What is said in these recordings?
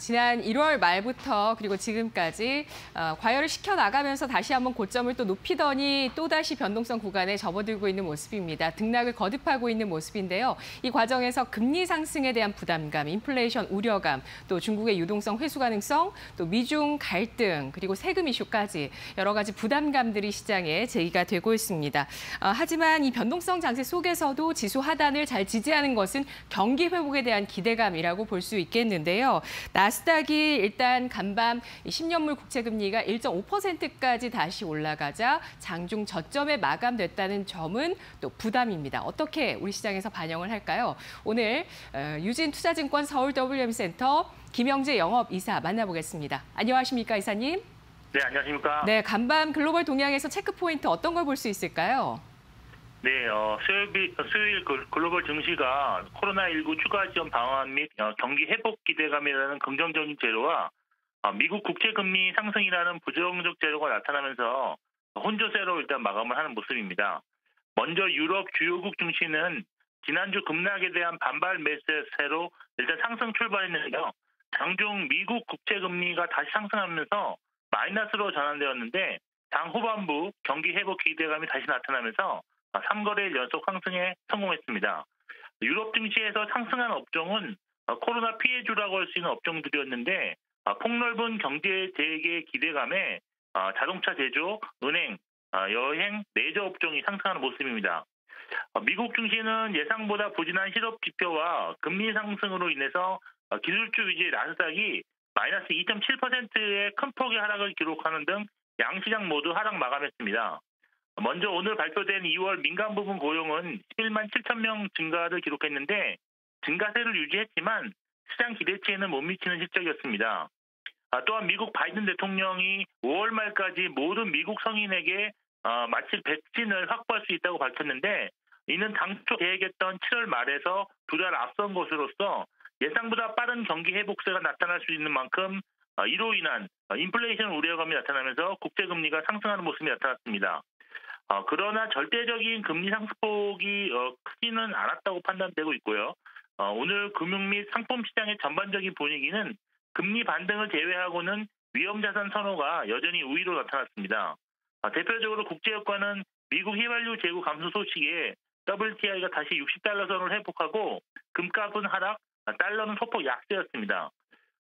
지난 1월 말부터 그리고 지금까지 어, 과열을 시켜 나가면서 다시 한번 고점을 또 높이더니 또다시 변동성 구간에 접어들고 있는 모습입니다. 등락을 거듭하고 있는 모습인데요. 이 과정에서 금리 상승에 대한 부담감, 인플레이션 우려감, 또 중국의 유동성 회수 가능성, 또 미중 갈등, 그리고 세금 이슈까지 여러 가지 부담감들이 시장에 제기가 되고 있습니다. 어, 하지만 이 변동성 장세 속에서도 지수 하단을 잘 지지하는 것은 경기 회복에 대한 기대감이라고 볼 수 있겠는데요. 나스닥이 일단 간밤 10년물 국채 금리가 1.5%까지 다시 올라가자 장중 저점에 마감됐다는 점은 또 부담입니다. 어떻게 우리 시장에서 반영을 할까요? 오늘 어, 유진 투자증권 서울 WM센터 김영재 영업 이사 만나보겠습니다. 안녕하십니까 이사님? 네, 안녕하십니까? 네, 간밤 글로벌 동향에서 체크 포인트 어떤 걸 볼 수 있을까요? 네, 어, 수요일, 수요일 글로벌 증시가 코로나19 추가 지원 방안 및 어, 경기 회복 기대감이라는 긍정적인 재료와 어, 미국 국채 금리 상승이라는 부정적 재료가 나타나면서 혼조세로 일단 마감을 하는 모습입니다. 먼저 유럽 주요국 증시는 지난주 급락에 대한 반발 매세로 일단 상승 출발했는데요. 장중 미국 국채 금리가 다시 상승하면서 마이너스로 전환되었는데 당 후반부 경기 회복 기대감이 다시 나타나면서 3거래일 연속 상승에 성공했습니다. 유럽 증시에서 상승한 업종은 어, 코로나 피해주라고 할 수 있는 업종들이었는데 어, 폭넓은 경제 재개 기대감에 어, 자동차 제조, 은행, 여행, 내저 업종이 상승하는 모습입니다. 미국 증시는 예상보다 부진한 실업 지표와 금리 상승으로 인해서 기술주 위주의 나스닥이 마이너스 2.7%의 큰 폭의 하락을 기록하는 등 양시장 모두 하락 마감했습니다. 먼저 오늘 발표된 2월 민간 부분 고용은 11만 7천 명 증가를 기록했는데 증가세를 유지했지만 시장 기대치에는 못 미치는 실적이었습니다. 아, 또한 미국 바이든 대통령이 5월 말까지 모든 미국 성인에게 어, 마치 백신을 확보할 수 있다고 밝혔는데 이는 당초 계획했던 7월 말에서 두 달 앞선 것으로서 예상보다 빠른 경기 회복세가 나타날 수 있는 만큼 어, 이로 인한 인플레이션 우려감이 나타나면서 국제금리가 상승하는 모습이 나타났습니다. 어, 그러나 절대적인 금리 상승폭이 어, 크지는 않았다고 판단되고 있고요. 어, 오늘 금융 및 상품 시장의 전반적인 분위기는 금리 반등을 제외하고는 위험자산 선호가 여전히 우위로 나타났습니다. 아, 대표적으로 국제유가는 미국 휘발유 재고 감소 소식에 WTI가 다시 60달러 선을 회복하고 금값은 하락, 아, 달러는 소폭 약세였습니다.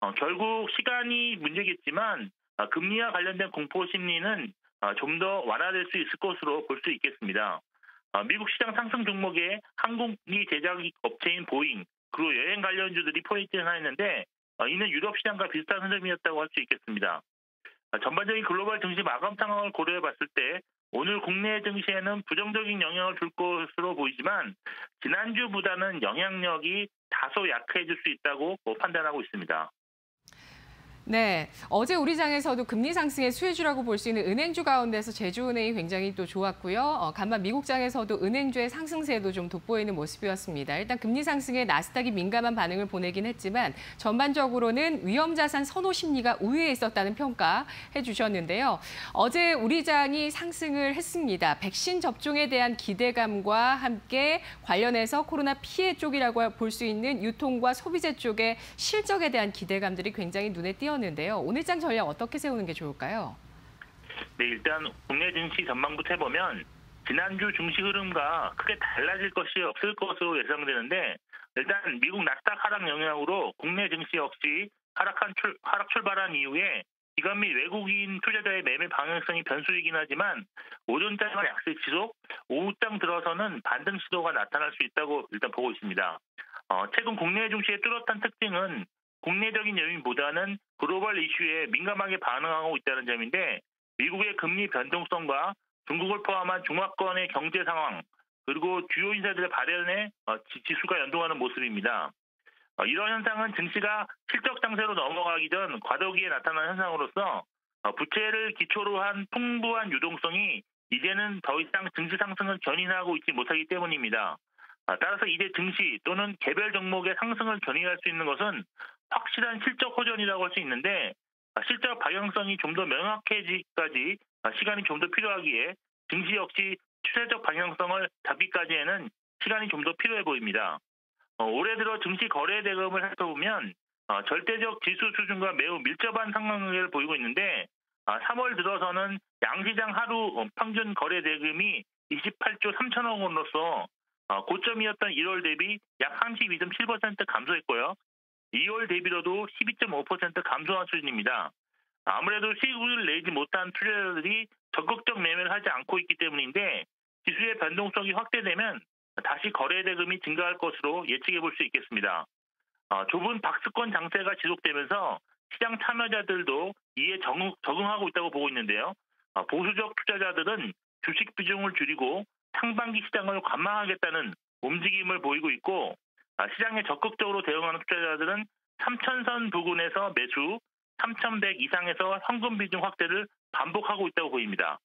어, 결국 시간이 문제겠지만 아, 금리와 관련된 공포 심리는 아, 좀 더 완화될 수 있을 것으로 볼 수 있겠습니다. 아, 미국 시장 상승 종목에 항공기 제작 업체인 보잉 그리고 여행 관련주들이 포인트를 하였는데 어, 이는 유럽 시장과 비슷한 흐름이었다고 할 수 있겠습니다. 아, 전반적인 글로벌 증시 마감 상황을 고려해 봤을 때 오늘 국내 증시에는 부정적인 영향을 줄 것으로 보이지만 지난주보다는 영향력이 다소 약해질 수 있다고 판단하고 있습니다. 네, 어제 우리 장에서도 금리 상승의 수혜주라고 볼 수 있는 은행주 가운데서 제주은행이 굉장히 또 좋았고요. 어, 간만 미국 장에서도 은행주의 상승세도 좀 돋보이는 모습이었습니다. 일단 금리 상승에 나스닥이 민감한 반응을 보내긴 했지만 전반적으로는 위험 자산 선호 심리가 우위에 있었다는 평가 해 주셨는데요. 어제 우리 장이 상승을 했습니다. 백신 접종에 대한 기대감과 함께 관련해서 코로나 피해 쪽이라고 볼 수 있는 유통과 소비재 쪽의 실적에 대한 기대감들이 굉장히 눈에 띄었 세웠는데요. 오늘장 전략 어떻게 세우는 게 좋을까요? 네, 일단 국내 증시 전망부터 해보면 지난주 증시 흐름과 크게 달라질 것이 없을 것으로 예상되는데 일단 미국 나스닥 하락 영향으로 국내 증시 역시 하락한 출, 하락 출발한 이후에 기관 및 외국인 투자자의 매매 방향성이 변수이긴 하지만 오전장은 약세 지속, 오후장 들어서는 반등 시도가 나타날 수 있다고 일단 보고 있습니다. 어, 최근 국내 증시의 뚜렷한 특징은 국내적인 요인보다는 글로벌 이슈에 민감하게 반응하고 있다는 점인데 미국의 금리 변동성과 중국을 포함한 중화권의 경제 상황 그리고 주요 인사들의 발언에 어, 지수가 연동하는 모습입니다. 어, 이런 현상은 증시가 실적 장세로 넘어가기 전 과도기에 나타난 현상으로서 어, 부채를 기초로 한 풍부한 유동성이 이제는 더 이상 증시 상승을 견인하고 있지 못하기 때문입니다. 따라서 이제 증시 또는 개별 종목의 상승을 견인할 수 있는 것은 확실한 실적 호전이라고 할 수 있는데 아, 실적 방향성이 좀 더 명확해지기까지 아, 시간이 좀 더 필요하기에 증시 역시 추세적 방향성을 잡기까지에는 시간이 좀 더 필요해 보입니다. 어, 올해 들어 증시 거래 대금을 살펴보면 어, 절대적 지수 수준과 매우 밀접한 상관관계를 보이고 있는데 3월 들어서는 양시장 하루 평균 거래 대금이 28조 3천억 원으로서 어, 고점이었던 1월 대비 약 32.7% 감소했고요. 2월 대비로도 12.5% 감소한 수준입니다. 아무래도 수익을 내지 못한 투자자들이 적극적 매매를 하지 않고 있기 때문인데 지수의 변동성이 확대되면 다시 거래 대금이 증가할 것으로 예측해 볼 수 있겠습니다. 어, 좁은 박스권 장세가 지속되면서 시장 참여자들도 이에 적응, 적응하고 있다고 보고 있는데요. 어, 보수적 투자자들은 주식 비중을 줄이고 상반기 시장을 관망하겠다는 움직임을 보이고 있고 아, 시장에 적극적으로 대응하는 투자자들은 3천선 부근에서 매수, 3,100 이상에서 현금 비중 확대를 반복하고 있다고 보입니다.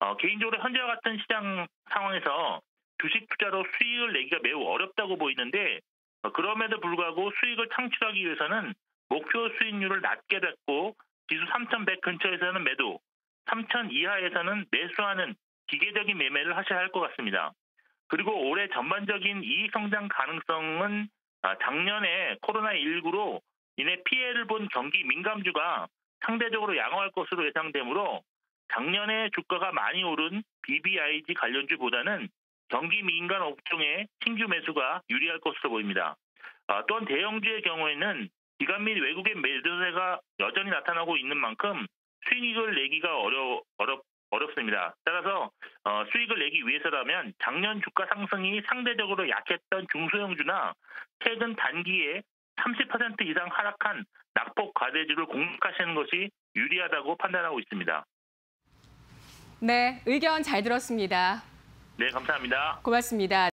어, 개인적으로 현재와 같은 시장 상황에서 주식 투자로 수익을 내기가 매우 어렵다고 보이는데 어, 그럼에도 불구하고 수익을 창출하기 위해서는 목표 수익률을 낮게 잡고 지수 3,100 근처에서는 매도, 3,000 이하에서는 매수하는 기계적인 매매를 하셔야 할 것 같습니다. 그리고 올해 전반적인 이익 성장 가능성은 아, 작년에 코로나19로 인해 피해를 본 경기 민감주가 상대적으로 양호할 것으로 예상되므로 작년에 주가가 많이 오른 BBIG 관련주보다는 경기 민감 업종의 신규 매수가 유리할 것으로 보입니다. 아, 또한 대형주의 경우에는 기관 및 외국인 매도세가 여전히 나타나고 있는 만큼 수익을 내기가 어려, 어렵, 어렵습니다. 따라서 어, 수익을 내기 위해서라면 작년 주가 상승이 상대적으로 약했던 중소형주나 최근 단기에 30% 이상 하락한 낙폭 과대주를 공략하시는 것이 유리하다고 판단하고 있습니다. 네, 의견 잘 들었습니다. 네, 감사합니다. 고맙습니다.